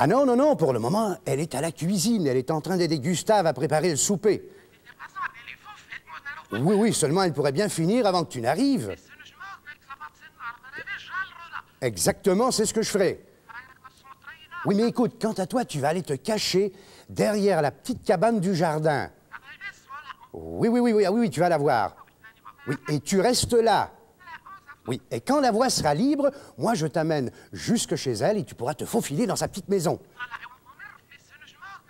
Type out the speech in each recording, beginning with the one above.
Ah non, non, non, pour le moment, elle est à la cuisine. Elle est en train d'aider Gustave à préparer le souper. Oui, oui, seulement elle pourrait bien finir avant que tu n'arrives. Exactement, c'est ce que je ferai. Oui, mais écoute, quant à toi, tu vas aller te cacher derrière la petite cabane du jardin. Oui, oui, oui, oui, ah oui, oui, tu vas la voir. Oui, et tu restes là. Oui, et quand la voie sera libre, moi je t'amène jusque chez elle et tu pourras te faufiler dans sa petite maison.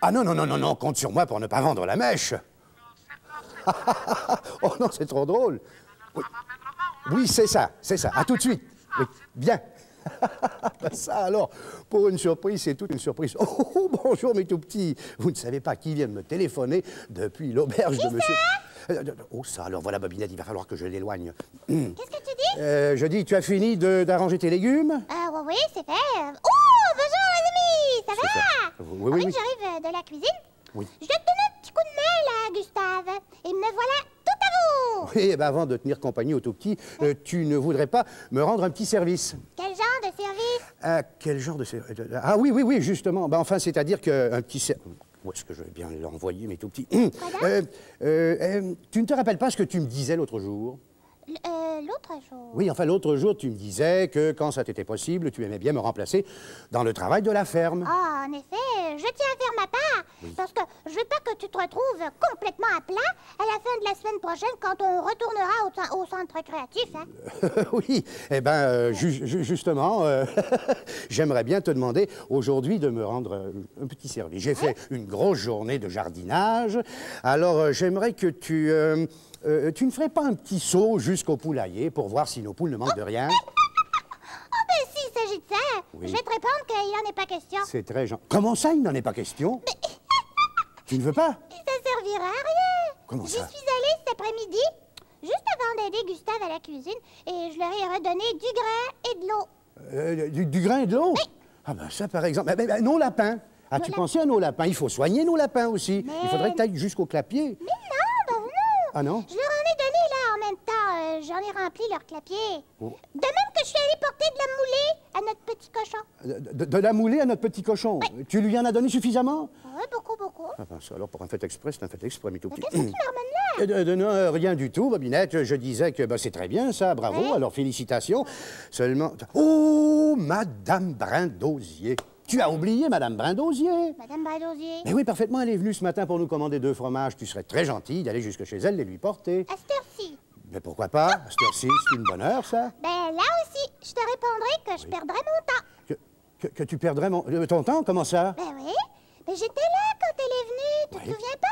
Ah non, non, non, non, non, compte sur moi pour ne pas vendre la mèche. oh non, c'est trop drôle. Oui, oui c'est ça, c'est ça. À tout de suite. Bien. Ben ça alors, pour une surprise, c'est toute une surprise. Oh, bonjour mes tout petits. Vous ne savez pas qui vient de me téléphoner depuis l'auberge de monsieur. Oh ça, alors voilà Bobinette, il va falloir que je l'éloigne. Qu'est-ce que tu dis? Euh, je dis, tu as fini de- d'arranger tes légumes? Euh, oui, oui, c'est fait. Oh, bonjour les amis, ça va? Oui, oui, En fait, oui. j'arrive euh, de la cuisine. Oui. Je dois te donner un petit coup de main, là, Gustave. Et me voilà tout à vous. Oui, eh ben avant de tenir compagnie au tout petit, euh, tu ne voudrais pas me rendre un petit service Quel genre de service? Ah, quel genre de service Ah oui, oui, oui, justement. Ben, enfin, c'est-à-dire qu'un petit service... Où est-ce que je vais bien l'envoyer, mes tout petits Euh, euh, euh, Tu ne te rappelles pas ce que tu me disais l'autre jour? L'autre jour. Oui, enfin, l'autre jour, tu me disais que quand ça t'était possible, tu aimais bien me remplacer dans le travail de la ferme. Ah, en effet, je tiens à faire ma part. Parce que je veux pas que tu te retrouves complètement à plat à la fin de la semaine prochaine quand on retournera au, cen- au centre créatif. Hein. oui, eh bien, euh, ju- ju- justement, euh, j'aimerais bien te demander aujourd'hui de me rendre euh, un petit service. J'ai fait une grosse journée de jardinage, alors euh, j'aimerais que tu... euh, euh, tu ne ferais pas un petit saut jusqu'au poulailler pour voir si nos poules ne manquent de rien? Oh, ben s'il s'agit de ça, Oui. je vais te répondre qu'il n'en est pas question. C'est très gentil. Comment ça, il n'en est pas question? Tu ne veux pas? Ça servira à rien. Comment J'y ça? suis allée cet après-midi, juste avant d'aider Gustave à la cuisine, et je leur ai redonné du grain et de l'eau. Euh, du, du grain et de l'eau? Ah ben ça, par exemple. Ben, ben, nos lapins. As-tu Nos pensé à nos lapins? Il faut soigner nos lapins aussi. Il faudrait que tu ailles jusqu'au clapier. Mais. Ah non Je leur en ai donné là en même temps. euh, J'en ai rempli leur clapier. Oh. De même que je suis allée porter de la moulée à notre petit cochon. De, de- de la moulée à notre petit cochon. Tu lui en as donné suffisamment Oui, beaucoup, beaucoup. Ah ben ça, alors, pour un fait exprès, c'est un fait exprès, mais tout petit. qu'est-ce que tu me là Euh, de- non, euh, rien du tout, Bobinette. Je disais que ben, c'est très bien, ça, bravo, Oui. alors félicitations. Seulement... Oh, Madame Brindosier Tu as oublié Madame Brindosier Madame Bradosier, Mais oui, parfaitement, elle est venue ce matin pour nous commander deux fromages. Tu serais très gentil d'aller jusque chez elle et lui porter. à cette heure-ci. Mais pourquoi pas? À cette heure-ci, c'est une bonne heure, ça Ben là aussi, je te répondrai que je perdrai mon temps. que, que- que tu perdrais mon... euh, ton temps? Comment ça? Ben oui, mais j'étais là quand elle est venue, tu te souviens pas?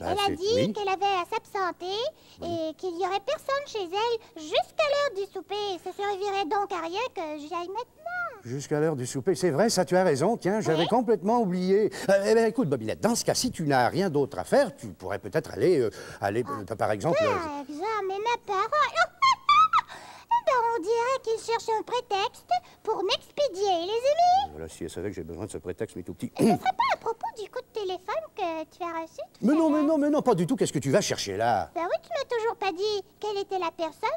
Ben, Elle a dit oui. qu'elle avait à s'absenter et qu'il y aurait personne chez elle jusqu'à l'heure du souper. Ça servirait donc à rien que j'y aille maintenant. Jusqu'à l'heure du souper. C'est vrai, ça, tu as raison. Tiens, j'avais Oui. complètement oublié. Euh, eh bien, écoute, Bobinette, dans ce cas, si tu n'as rien d'autre à faire, tu pourrais peut-être aller, euh, aller euh, par exemple... Par exemple, mais ma parole. ben, on dirait qu'il cherche un prétexte pour m'expédier, les amis. Voilà, si elle savait que j'ai besoin de ce prétexte, mais tout petit. Ce serait pas à propos du coup de téléphone que tu as reçu tout Mais non, mais non, mais non, pas du tout. Qu'est-ce que tu vas chercher là? Ben oui, tu m'as toujours pas dit quelle était la personne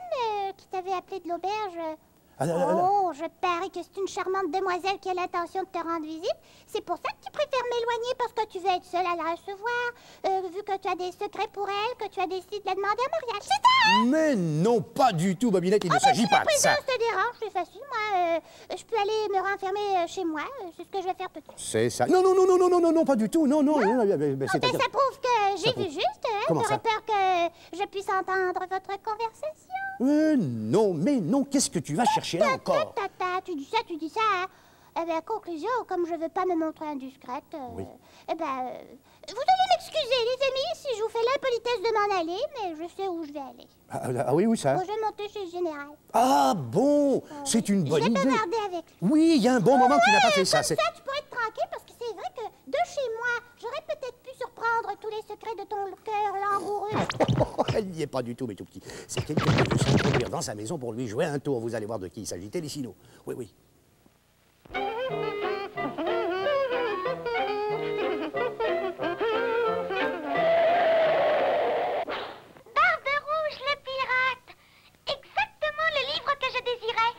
euh, qui t'avait appelé de l'auberge. Ah, là, là, là. Oh, je parie que c'est une charmante demoiselle qui a l'intention de te rendre visite. C'est pour ça que tu préfères m'éloigner parce que tu veux être seule à la recevoir, euh, vu que tu as des secrets pour elle, que tu as décidé de la demander en mariage. C'est ça, hein? Mais non, pas du tout, Bobinette. Il ne Ah, ben, s'agit pas de ça. présence te dérange, c'est facile. Moi, euh, je peux aller me renfermer euh, chez moi. euh, C'est ce que je vais faire suite. C'est ça. Non, non, non, non, non, non, non, non, pas du tout. Non, non. non, mais- mais Ah, ben, ça prouve que j'ai Ça vu juste. Hein? Ça peur que je puisse entendre votre conversation. Euh, non, mais non. Qu'est-ce que tu vas chercher là encore Ta, ta, ta, tu dis ça, tu dis ça. hein. Eh bien, conclusion, comme je veux pas me montrer indiscrète, euh, Oui. eh ben, euh, vous allez m'excuser, les amis, si je vous fais l'impolitesse de m'en aller, mais je sais où je vais aller. Ah, ah, ah oui, oui, ça? Je vais monter chez le général. Ah bon, c'est une bonne je vais idée. bavarder avec lui. Oui, il y a un bon moment que tu n'as pas fait ça. Comme c'est- ça, tu pourrais être tranquille, parce que c'est vrai que de chez moi, j'aurais peut-être pu surprendre tous les secrets de ton cœur langoureux. Elle n'y est pas du tout, mes tout petits. C'est quelqu'un qui veut s'introduire dans sa maison pour lui jouer un tour. Vous allez voir de qui il s'agit. Télésino. Oui, oui. Barbe rouge, le pirate Exactement le livre que je désirais.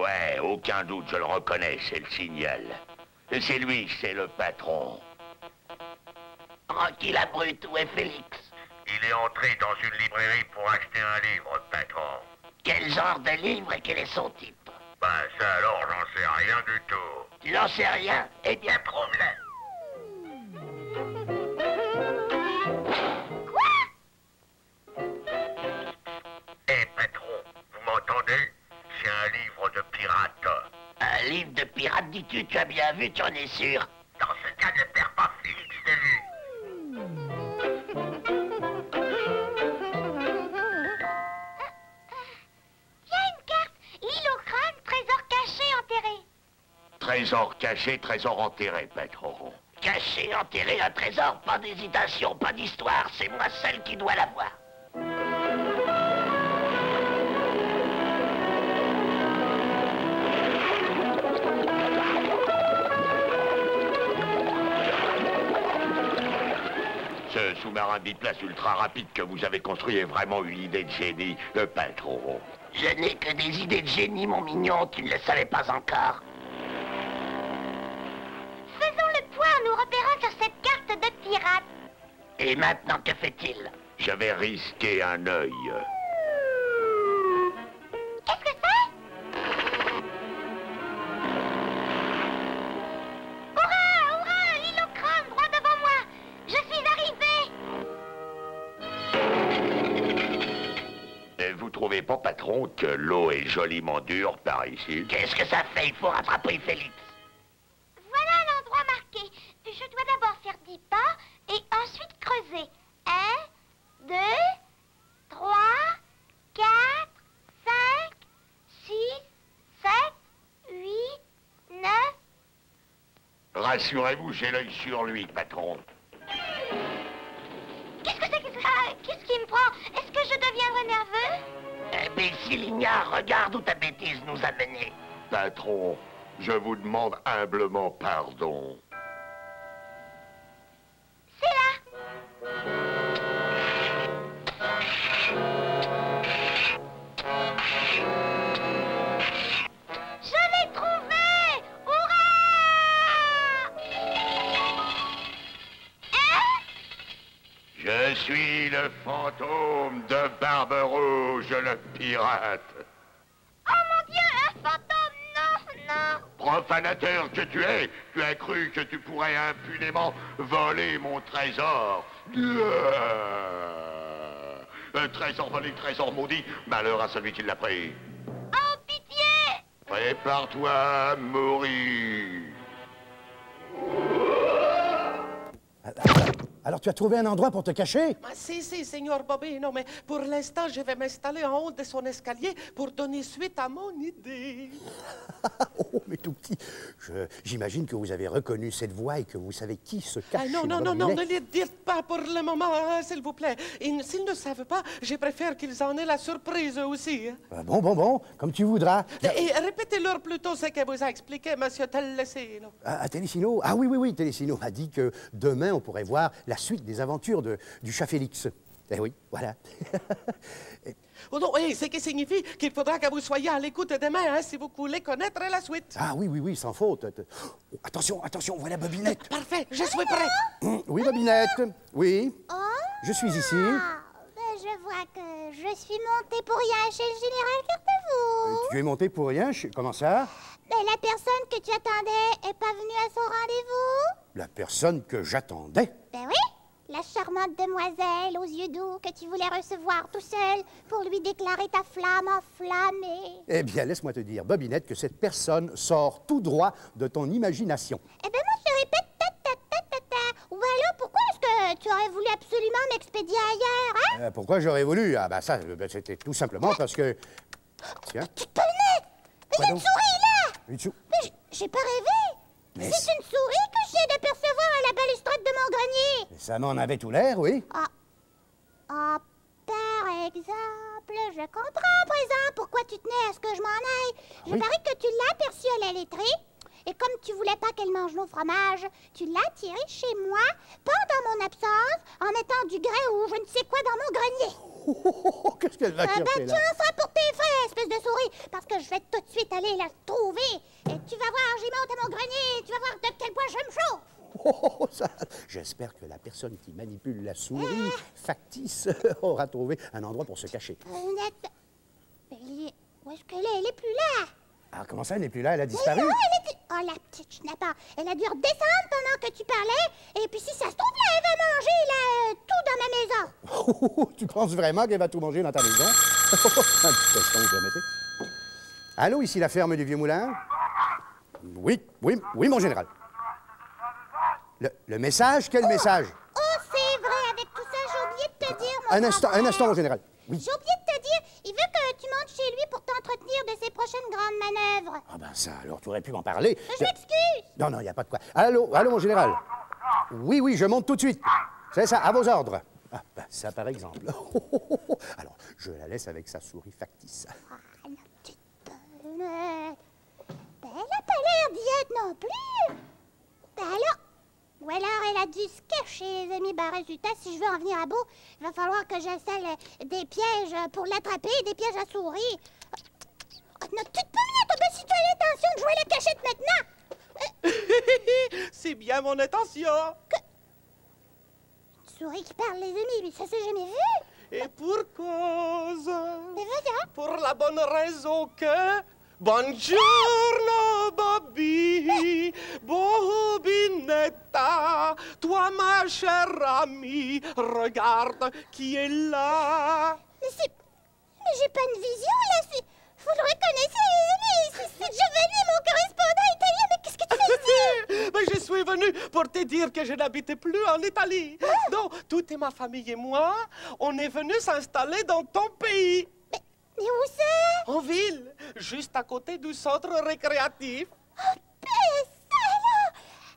Ouais, aucun doute, je le reconnais, c'est le signal. C'est lui, c'est le patron. Tranquille, la brute, où est Félix Il est entré dans une librairie pour acheter un livre, patron. Quel genre de livre et quel est son titre Ben ça alors, j'en sais rien du tout. Tu n'en sais rien Eh bien, prouve-le. Eh, patron, vous m'entendez? C'est un livre de pirate. Un livre de pirate, dis-tu Tu as bien vu, tu en es sûr Dans ce cas, ne perds Trésor caché, trésor enterré, patron. Caché, enterré, un trésor, pas d'hésitation, pas d'histoire, c'est moi seul qui dois l'avoir. Ce sous-marin biplace ultra rapide que vous avez construit est vraiment une idée de génie, le patron. Je n'ai que des idées de génie, mon mignon, tu ne le savais pas encore. Et maintenant, que fait-il Je vais risquer un œil. Qu'est-ce que c'est Hurrah Hurrah L'île au crâne, droit devant moi Je suis arrivé Et vous trouvez pas, patron, que l'eau est joliment dure par ici Qu'est-ce que ça fait? Il faut rattraper Félix. Rassurez-vous, j'ai l'œil sur lui, patron. Qu'est-ce que c'est que ça Qu'est-ce qui me prend Est-ce que je deviendrai nerveux Imbécile ignare, regarde où ta bêtise nous a menés. Patron, je vous demande humblement pardon. Fantôme de Barbe Rouge, le pirate. Oh mon Dieu, un fantôme Non, non Profanateur que tu es, tu as cru que tu pourrais impunément voler mon trésor. Un trésor volé, trésor maudit, malheur à celui qui l'a pris. Oh, pitié Prépare-toi à mourir. Alors, tu as trouvé un endroit pour te cacher? Ah, si, si, signor Bobino, mais pour l'instant, je vais m'installer en haut de son escalier pour donner suite à mon idée. Oh, mais tout petit, j'imagine que vous avez reconnu cette voix et que vous savez qui se cache. Ah, non, non, non, non, ne les dites pas pour le moment, hein, s'il vous plaît. S'ils ne savent pas, je préfère qu'ils en aient la surprise aussi. hein. Ah, Bon, bon, bon, comme tu voudras. Et répétez-leur plutôt ce que vous a expliqué, monsieur Tellessino. Ah, ah, Ah oui, oui, oui, Télésino m'a dit que demain, on pourrait voir la suite des aventures de, du chat Félix. Eh oui, voilà. Oh non, et ce qui signifie qu'il faudra que vous soyez à l'écoute demain hein, si vous voulez connaître la suite. ah oui, oui, oui, sans faute. Oh, attention, attention, voilà Bobinette. Parfait, je suis prêt. Hum, Oui, Bobinette. Oui, Oh je suis ici. Ah, ben, je vois que je suis montée pour rien chez le général Cartevaux. Tu es monté pour rien je- Comment ça? Mais la personne que tu attendais est pas venue à son rendez-vous La personne que j'attendais? Ben. La charmante demoiselle aux yeux doux que tu voulais recevoir tout seul pour lui déclarer ta flamme enflammée. Eh bien, laisse-moi te dire, Bobinette, que cette personne sort tout droit de ton imagination. Eh bien, moi, je répète ta ta ta ta ta. Ou alors, pourquoi est-ce que tu aurais voulu absolument m'expédier ailleurs, hein? Euh, pourquoi j'aurais voulu? Ah bah ça, euh, ben, c'était tout simplement parce que... Tiens, Tu te Mais il y a une souris, là une sou- Mais j'ai pas rêvé C'est une souris que viens d'apercevoir à la balustrade de mon grenier ça m'en avait tout l'air, oui. Ah. Ah, par exemple, je comprends à présent pourquoi tu tenais à ce que je m'en aille. Je Oui. parie que tu l'as aperçue à la laiterie. Et comme tu voulais pas qu'elle mange nos fromages, tu l'as tirée chez moi pendant mon absence en mettant du grain ou je ne sais quoi dans mon grenier. Oh, Qu'est-ce qu'elle va Ah ben, chercher tu là en seras pour tes frais, espèce de souris, parce que je vais tout de suite aller la trouver. Tu vas voir, j'y monte à mon grenier, tu vas voir de quel point je me chauffe. Oh, ça- J'espère que la personne qui manipule la souris factice aura trouvé un endroit pour se cacher. Honnête. Est- Où est-ce qu'elle est? Elle est plus là. Ah, comment ça, elle n'est plus là? Elle a disparu non, elle était... Oh, la petite schnapper. Elle a dû redescendre pendant que tu parlais. Et puis, si ça se trouve, là, elle va manger, là, euh, tout dans ma maison. Oh, tu penses vraiment qu'elle va tout manger dans ta maison? Allô, ici la ferme du Vieux Moulin? Oui, oui, oui, mon général. Le, le message Quel message? Oh, c'est vrai, avec tout ça, j'ai oublié de te dire, mon Un instant, un instant, mon général. Oui. J'ai oublié de te dire, il veut que tu montes chez lui pour t'entretenir de ses prochaines grandes manœuvres. Ah ben ça, alors tu aurais pu m'en parler. Je m'excuse. Non, non, il n'y a pas de quoi. Allô, allô, mon général. Oui, oui, je monte tout de suite. C'est ça, à vos ordres. Ah, ben ça, par exemple. Alors, je la laisse avec sa souris factice. Ah, la petite bonne. Ben, elle n'a pas l'air d'y être non plus. Ben alors, ou alors elle a dû se cacher, les amis. Ben, résultat, si je veux en venir à bout, il va falloir que j'installe des pièges pour l'attraper, des pièges à souris. Oh, non, tu te minutes, ben, si tu as l'intention de jouer la cachette maintenant. C'est bien mon intention. Une souris qui parle, les amis, mais ça s'est jamais vu. Et pour cause. Mais voyons. Pour la bonne raison que. Buongiorno, Bobby, Bobinetta, toi ma chère amie, regarde qui est là? Mais c'est. Mais j'ai pas une vision, là, c'est. Vous le reconnaissez, amis, c'est- Giovanni, mon correspondant italien, mais qu'est-ce que tu fais ici? Mais je suis venu pour te dire que je n'habitais plus en Italie. Non, toute ma famille et moi, on est venu s'installer dans ton pays. Mais, où ça En ville, juste à côté du centre récréatif. Ça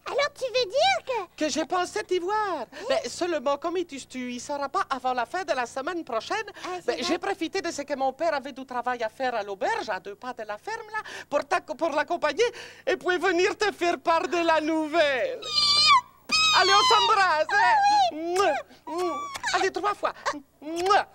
alors Alors tu veux dire que... Que j'ai pensé t'y voir. Mais seulement, comme il tu ne sera pas avant la fin de la semaine prochaine, Ah, c'est ben, j'ai profité de ce que mon père avait du travail à faire à l'auberge, à deux pas de la ferme, là, pour, pour l'accompagner et puis venir te faire part de la nouvelle. Allez, on s'embrasse. hein. Mouah. Allez, trois fois. Mouah.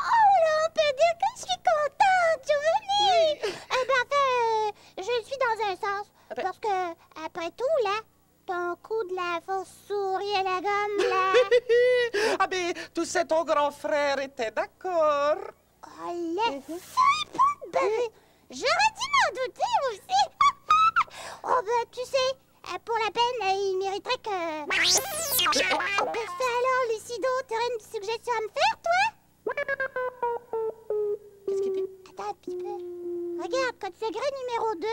Oh là, on peut dire que je suis contente, Giovanni Eh ben, enfin, euh, je suis dans un sens. Ah ben- Parce que, après tout, là, ton coup de la fausse souris à la gomme, là... ah, mais tu sais, ton grand frère était d'accord. Oh, la flippante belle. J'aurais dû m'en douter aussi. oh, ben, tu sais, euh, pour la peine, euh, il mériterait que... Oh, ben, ça alors, Lucido, t'aurais une suggestion à me faire, toi? Qu'est-ce qu'il dit? Attends un petit peu. Regarde, code secret numéro 2.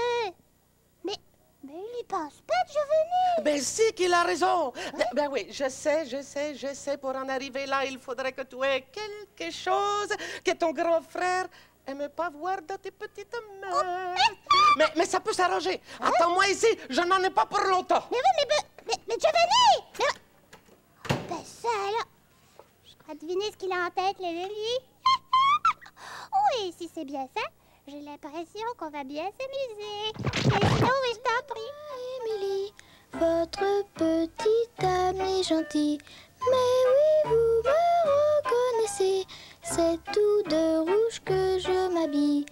Mais, mais il y pense pas, Giovanni. Ben si qu'il a raison. Ben, ben oui, je sais, je sais, je sais. Pour en arriver là, il faudrait que tu aies quelque chose que ton grand frère aime pas voir dans tes petites mains. Mais, mais ça peut s'arranger. Attends-moi ici, je n'en ai pas pour longtemps. Mais oui, mais, mais, mais, mais Giovanni mais... Oh, ben ça alors. Crois deviner ce qu'il a en tête, les amis. oui, si c'est bien ça, j'ai l'impression qu'on va bien s'amuser. Sinon, oui, je t'en prie. Émilie, votre petite amie gentille. Mais oui, vous me reconnaissez. C'est tout de rouge que je m'habille.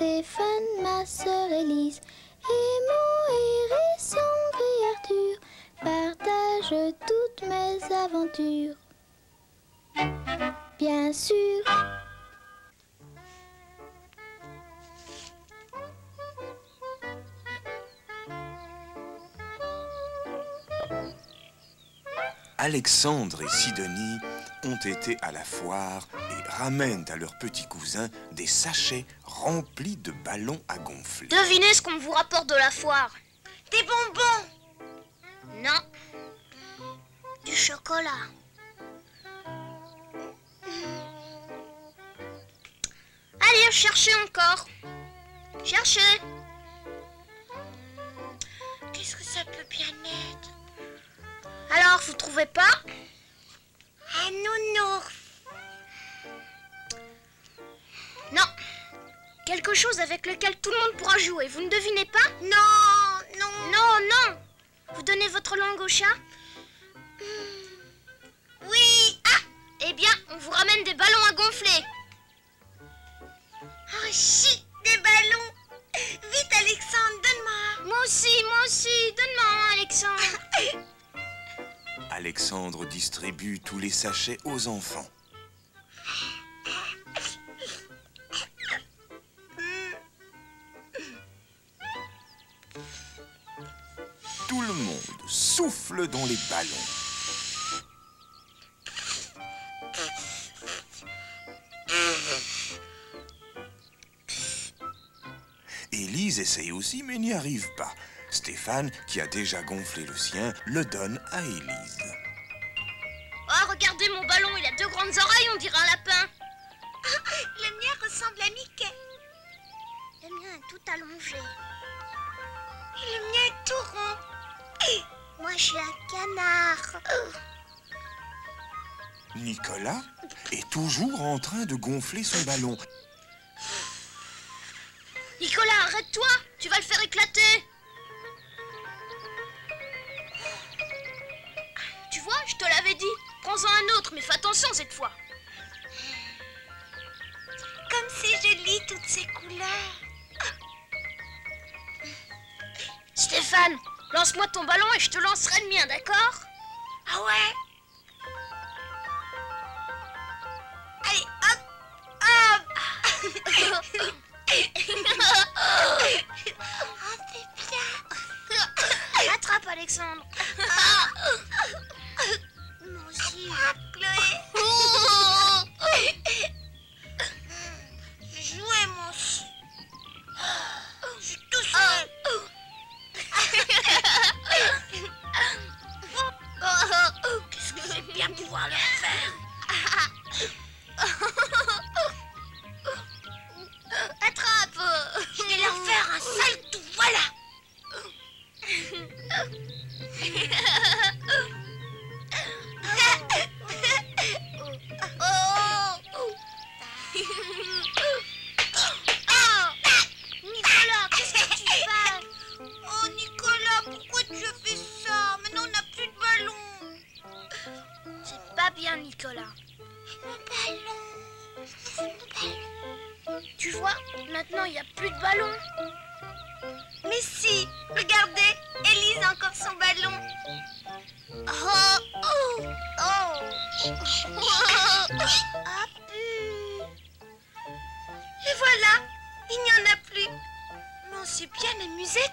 Stéphane, ma sœur Élise et mon hérisson gris Arthur partagent toutes mes aventures. Bien sûr. Alexandre et Sidonie ont été à la foire et ramènent à leurs petits cousins des sachets remplis de ballons à gonfler. Devinez ce qu'on vous rapporte de la foire. Des bonbons Non. Du chocolat. Allez, cherchez encore. Cherchez. Qu'est-ce que ça peut bien être? Alors, vous trouvez pas? Un nounours Non. Quelque chose avec lequel tout le monde pourra jouer. Vous ne devinez pas? Non, non. Non, non. Vous donnez votre langue au chat? Oui Ah Eh bien, on vous ramène des ballons à gonfler. Oh, chic, des ballons Vite, Alexandre, donne-moi Moi aussi, moi aussi. Alexandre distribue tous les sachets aux enfants. Tout le monde souffle dans les ballons. Élise essaye aussi mais n'y arrive pas. Stéphane, qui a déjà gonflé le sien, le donne à Élise. Allongé. Et le mien est tout rond. Moi, je suis un canard. Nicolas est toujours en train de gonfler son ballon. Nicolas, arrête-toi Tu vas le faire éclater Tu vois, je te l'avais dit. Prends-en un autre, mais fais attention cette fois. Comme c'est joli, toutes ces couleurs. Stéphane, lance-moi ton ballon et je te lancerai le mien, d'accord? Ah ouais?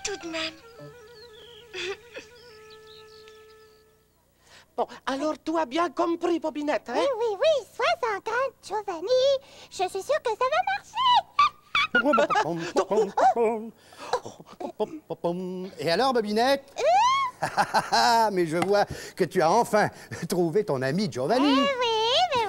Tout de même. Bon, alors tu as bien compris, Bobinette, hein? Oui, oui, oui, sois en crainte, Giovanni. Je suis sûre que ça va marcher. Et alors, Bobinette? Mais je vois que tu as enfin trouvé ton ami Giovanni. Eh oui,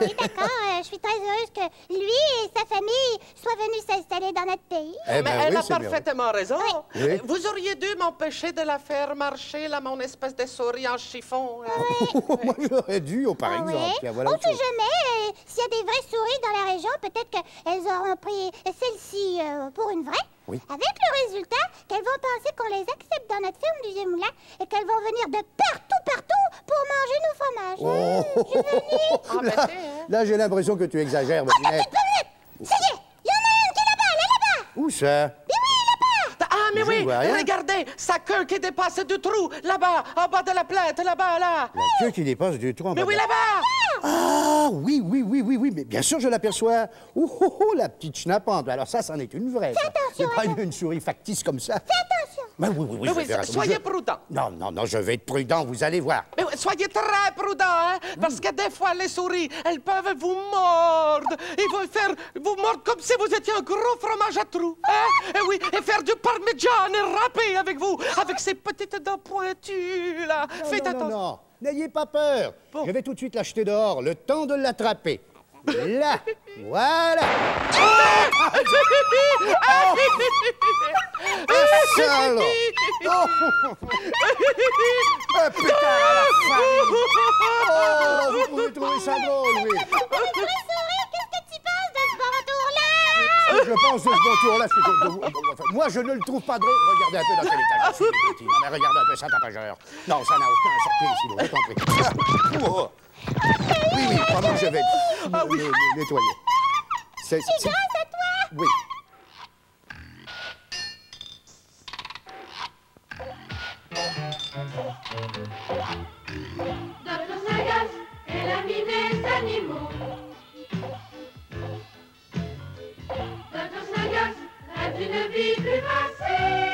mais oui, d'accord. euh, je suis très heureuse que lui et sa famille soient venus s'installer dans notre pays. Eh Mais ben elle oui, a bien. parfaitement raison. Oui. Vous auriez dû m'empêcher de la faire marcher, là, mon espèce de souris en chiffon. hein. Moi, j'aurais dû, oh, par Ah exemple. voilà On autre sait jamais. euh, S'il y a des vraies souris dans la région, peut-être qu'elles auront pris celle-ci euh, pour une vraie. Oui. Avec le résultat qu'elles vont penser qu'on les accepte dans notre ferme du Gémoulin et qu'elles vont venir de partout, partout pour manger nos fromages. Oh, Ah, là, c'est, hein. là, j'ai l'impression que tu exagères, Bobinette. Ça y est, il y en a une qui est là-bas, là, là-bas. Où ça? Ah, mais Je ne oui, vois rien. regardez, sa queue qui dépasse du trou, là-bas, en bas de la plainte, là-bas, là. La queue qui dépasse du trou en Mais bas oui, de la- là-bas Ah, oui, oui, oui, oui, oui, mais bien sûr, je l'aperçois. Oh, oh, oh, la petite schnappante. Alors ça, c'en est une vraie. ça. C'est pas une, une souris factice comme ça. Fais attention. Ben oui, oui, oui, Mais je oui, soyez Je- prudent. Non, non, non, je vais être prudent, vous allez voir. Mais soyez très prudent, hein, parce que des fois, les souris, elles peuvent vous mordre. Ils vont faire vous mordre comme si vous étiez un gros fromage à trous. Hein? Et oui, et faire du parmigiano et râper avec vous, avec ces petites dents pointues, là. Non, Faites non, attention. non, n'ayez pas peur. Bon. Je vais tout de suite l'acheter dehors, le temps de l'attraper. Là, voilà. Salaud. Oh. Ah, putain, à la famille. Oh, vous pouvez trouver ça drôle, oui. Que Je pense de ce bon tour-là, c'est que- que vous- moi, je ne le trouve pas drôle. Regardez un peu dans quel état je suis. Non, mais regardez un peu ça, tapageur. Non, ça n'a aucun sorti t'en prie. Ah, oh. Oui, oui, pendant que je vais Ah oui. le nettoyer. C'est Grâce Oui. Docteur Sagas est l'ami des animaux. Docteur Sagas rêve d'une vie plus facile.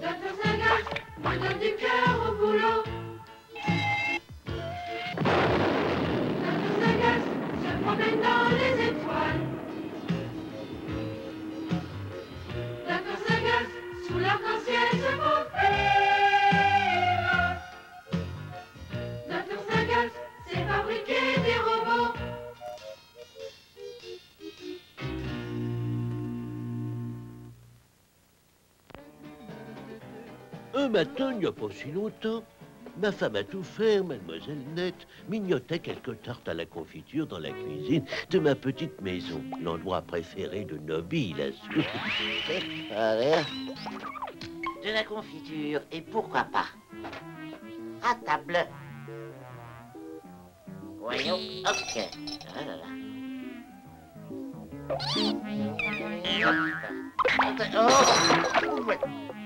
Docteur Sagas nous donne du matin, il n'y a pas si longtemps, ma femme a tout fait, mademoiselle Nette mignotait quelques tartes à la confiture dans la cuisine de ma petite maison, l'endroit préféré de Nobby, la. De la confiture, et pourquoi pas? À table. Voyons, ok. Ah. Oh.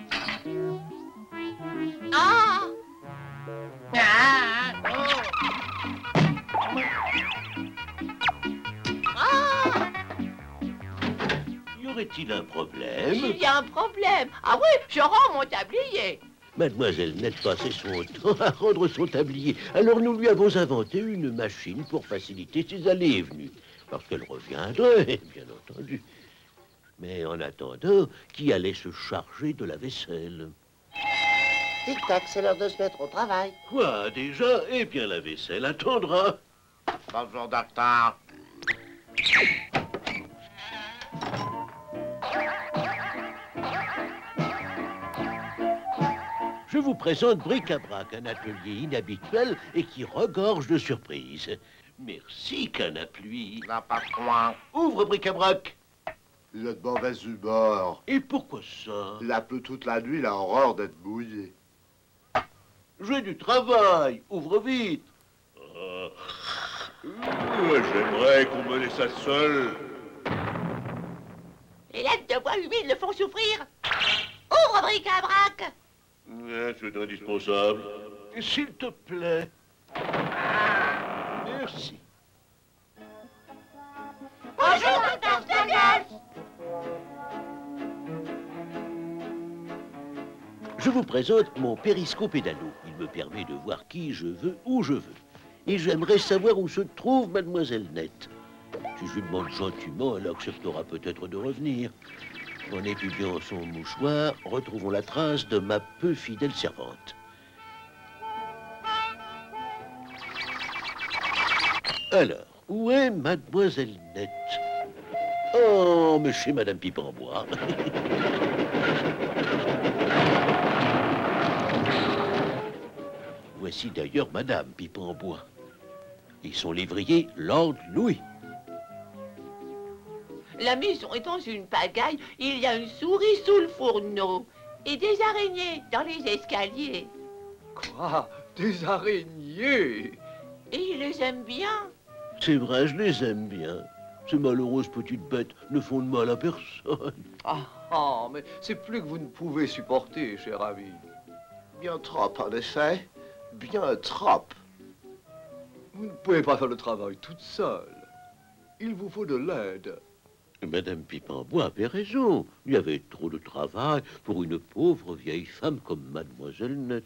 Aurait-il un problème? Il y a un problème. Ah oui, je rends mon tablier. Mademoiselle Nette passait son temps à rendre son tablier. Alors nous lui avons inventé une machine pour faciliter ses allées et venues. Parce qu'elle reviendrait, bien entendu. Mais en attendant, qui allait se charger de la vaisselle? Tic-tac, c'est l'heure de se mettre au travail. Quoi, déjà? Eh bien, la vaisselle attendra. Bonjour, docteur. Je vous présente Bric-à-Brac, un atelier inhabituel et qui regorge de surprises. Merci, Canapluie. N'a pas de coin. Ouvre Bric-à-Brac. Il a de mauvaise humeur. Et pourquoi ça? Il a plu toute la nuit, il a horreur d'être mouillé. J'ai du travail. Ouvre vite. Euh, J'aimerais qu'on me laisse seul. Les lettres de bois humides le font souffrir. Ouvre bric-à-brac. Ouais, C'est indispensable. S'il te plaît. Merci. Bonjour, docteur. Je vous présente mon périscope pédalo. Il me permet de voir qui je veux, où je veux. Et j'aimerais savoir où se trouve mademoiselle Nette. Si je lui demande gentiment, elle acceptera peut-être de revenir. En étudiant son mouchoir, retrouvons la trace de ma peu fidèle servante. Alors, où est mademoiselle Nette? Oh, mais chez madame Pipe-en-Bois. Voici d'ailleurs Madame Pipe-en-Bois. Et son lévrier, Lord Louis. La maison est dans une pagaille. Il y a une souris sous le fourneau. Et des araignées dans les escaliers. Quoi? Des araignées? Et il les aime bien. C'est vrai, je les aime bien. Ces malheureuses petites bêtes ne font de mal à personne. Ah, ah, mais c'est plus que vous ne pouvez supporter, cher ami. Bien trop, en effet. Bien trop. Vous ne pouvez pas faire le travail toute seule. Il vous faut de l'aide. Madame Pipambois avait raison. Il y avait trop de travail pour une pauvre vieille femme comme Mademoiselle Net.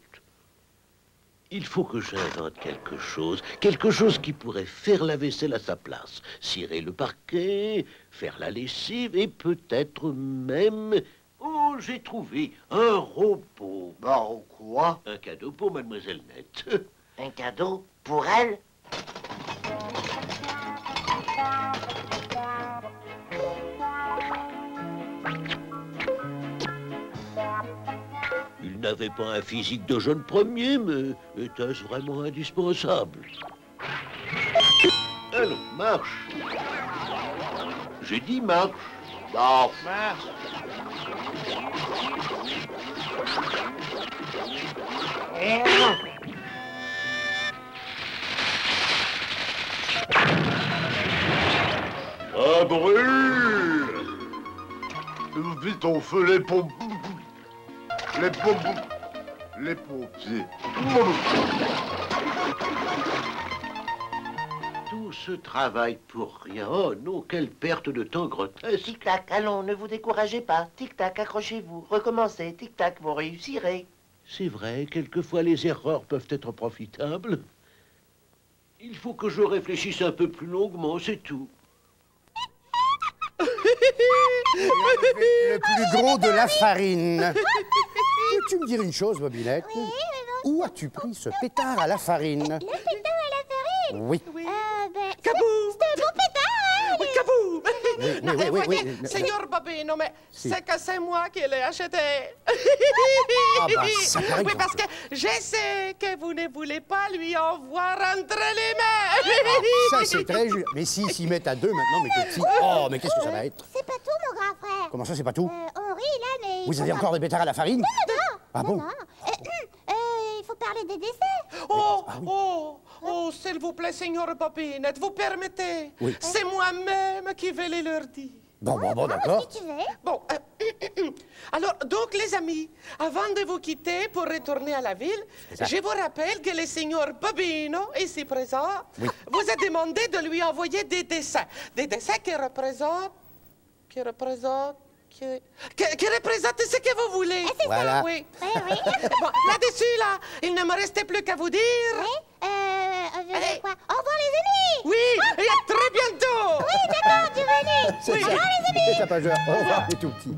Il faut que j'invente quelque chose, quelque chose qui pourrait faire la vaisselle à sa place, cirer le parquet, faire la lessive et peut-être même... Oh, j'ai trouvé un robot. Bah, quoi? Un cadeau pour Mademoiselle Net. Un cadeau pour elle? Il n'avait pas un physique de jeune premier, mais était-ce vraiment indispensable? Allons, marche. J'ai dit marche. Non. Marche. Ça brûle Vite, on fait les pompes. Les pompes. Les pompiers. Tout ce travail pour rien. Oh non, quelle perte de temps grotesque. Tic-tac, allons, ne vous découragez pas. Tic-tac, accrochez-vous. Recommencez. Tic-tac, vous réussirez. C'est vrai, quelquefois les erreurs peuvent être profitables. Il faut que je réfléchisse un peu plus longuement, c'est tout. Le plus gros de la farine. Peux-tu me dire une chose, Bobinette Où as-tu pris ce pétard à la farine Le pétard à la farine Oui. Euh, ben, c'est- Kaboum c'est un bon pétard Oui, kaboum Oui, oui, Non, oui, oui, voyez, oui. Seigneur Bobino, mais Si. c'est que c'est moi qui l'ai acheté. Ah, bah, ça oui, parce que je sais que vous ne voulez pas lui en voir entre les mains. Ça, c'est très juste. Mais s'ils s'y mettent à deux maintenant, mais que si. Oh, mais qu'est-ce que ça va être C'est pas tout, mon grand frère. Comment ça, c'est pas tout Euh, on rit, là, mais... Vous avez encore des pétards à la farine Non, non, Ah non, bon non. Euh, hum, euh, il faut parler des desserts. Oh, Ah oh, oh, s'il vous plaît, Seigneur Bobinette, vous permettez Oui. C'est moi-même qui vais les leur dire. Bon, bon, bon, d'accord. Bon, euh, alors, donc, les amis, avant de vous quitter pour retourner à la ville, je vous rappelle que le seigneur Bobino, ici présent, Oui. vous a demandé de lui envoyer des dessins. Des dessins qui représentent. qui représentent. Qui, qui- qui représentent ce que vous voulez. c'est Voilà. Oui. Oui, oui. Bon, là-dessus, là, il ne me restait plus qu'à vous dire. Oui, euh, euh, je dire quoi? Au revoir, les amis Oui, et à très bientôt. Oui, d'accord, tu venais C'est Au ça. revoir, les amis T'as pas peur. Au revoir, les tout petits.